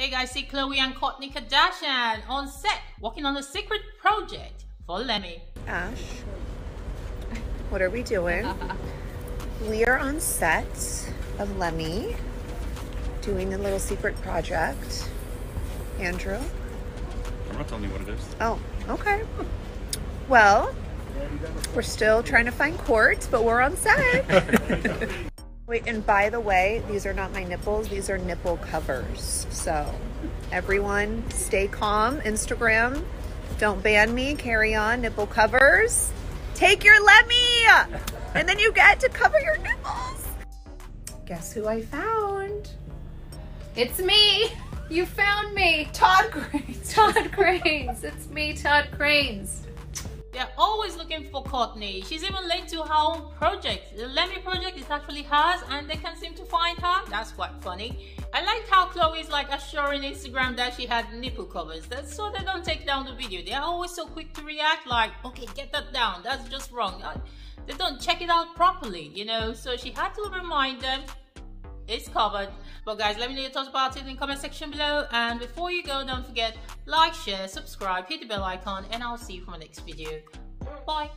Hey guys, see Khloe and Kourtney Kardashian on set working on a secret project for Lemme. Ash, what are we doing? we are on set of Lemme doing a little secret project. Andrew? I'm not telling you what it is. Oh, okay. Well, we're still trying to find quartz, but we're on set. Wait, and by the way, these are not my nipples, these are nipple covers. So, everyone stay calm. Instagram, don't ban me, carry on, nipple covers. Take your Lemme! And then you get to cover your nipples. Guess who I found? It's me. You found me. Todd Grace. Todd Cranes. It's me, Todd Cranes. They're always looking for Kourtney. She's even linked to her own project. The Lemme project is actually hers and they can't seem to find her. That's quite funny. I like how Khloe is like assuring Instagram that she had nipple covers. That's so they don't take down the video. They're always so quick to react like, okay, get that down. That's just wrong. Uh, they don't check it out properly, you know? So she had to remind them it's covered. But guys, let me know your thoughts about it in the comment section below. And before you go, don't forget, like, share, subscribe, hit the bell icon, and I'll see you for my next video. Bye.